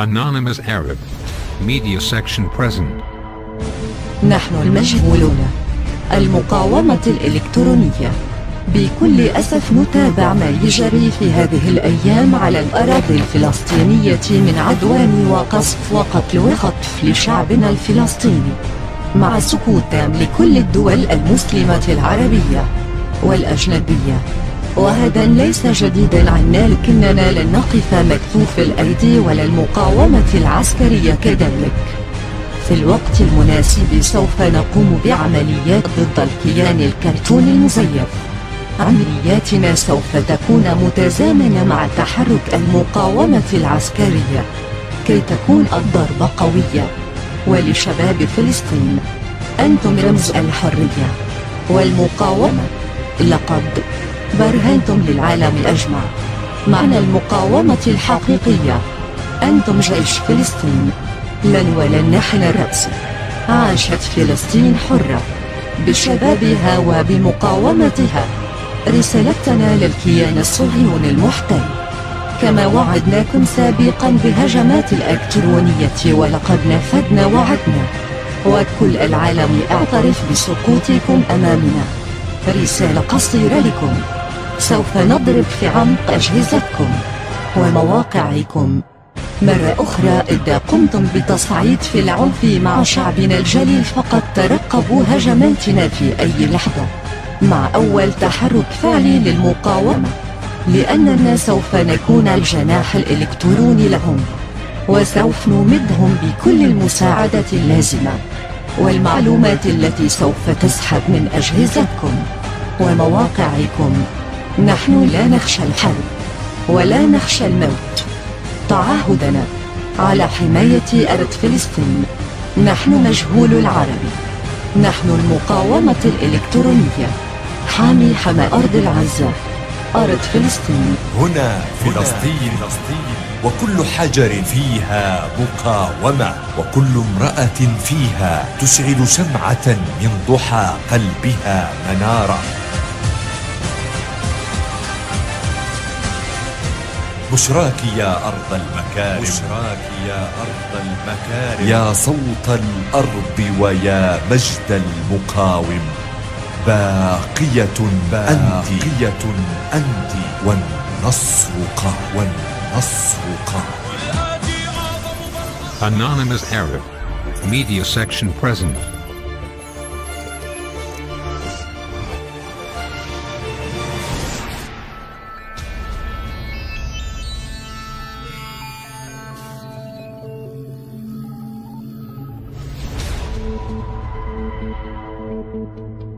Anonymous Arab. Media section present. نحن المجهولون المقاومة الإلكترونية بكل أسف نتابع ما يجري في هذه الأيام على الأراضي الفلسطينية من عدوان وقصف وقتل وخطف لشعبنا الفلسطيني مع سكوت تام لكل الدول المسلمة العربية والأجنبية وهذا ليس جديدا عنا لكننا لن نقف مكتوف الأيدي ولا المقاومة العسكرية كذلك. في الوقت المناسب سوف نقوم بعمليات ضد الكيان الكرتون المزيف. عملياتنا سوف تكون متزامنة مع تحرك المقاومة العسكرية كي تكون الضربة قوية. ولشباب فلسطين أنتم رمز الحرية والمقاومة. لقد برهنتم للعالم أجمع معنى المقاومة الحقيقية. أنتم جيش فلسطين. لن ولن نحن الرأس. عاشت فلسطين حرة. بشبابها وبمقاومتها. رسالتنا للكيان الصهيوني المحتل. كما وعدناكم سابقا بهجمات الإلكترونية ولقد نفذنا وعدنا. وكل العالم اعترف بسقوطكم أمامنا. رسالة قصيرة لكم. سوف نضرب في عمق أجهزتكم ومواقعكم. مرة أخرى إذا قمتم بتصعيد في العنف مع شعبنا الجليل فقد ترقبوا هجماتنا في أي لحظة. مع أول تحرك فعلي للمقاومة لأننا سوف نكون الجناح الإلكتروني لهم وسوف نمدهم بكل المساعدة اللازمة والمعلومات التي سوف تسحب من أجهزتكم ومواقعكم. نحن لا نخشى الحرب ولا نخشى الموت. تعهدنا على حماية أرض فلسطين. نحن مجهول العرب. نحن المقاومة الإلكترونية. حامي حمى أرض العزة. أرض فلسطين. هنا فلسطين. وكل حجر فيها مقاومة. وكل امرأة فيها تسعد شمعة من ضحى قلبها منارة. بشراك يا أرض المكارم بشراك يا أرض المكارم يا صوت الأرض ويا مجد المقاوم باقية باقية أنت والنصر قائم والنصر قائم Anonymous Arab. Media section present. Thank you.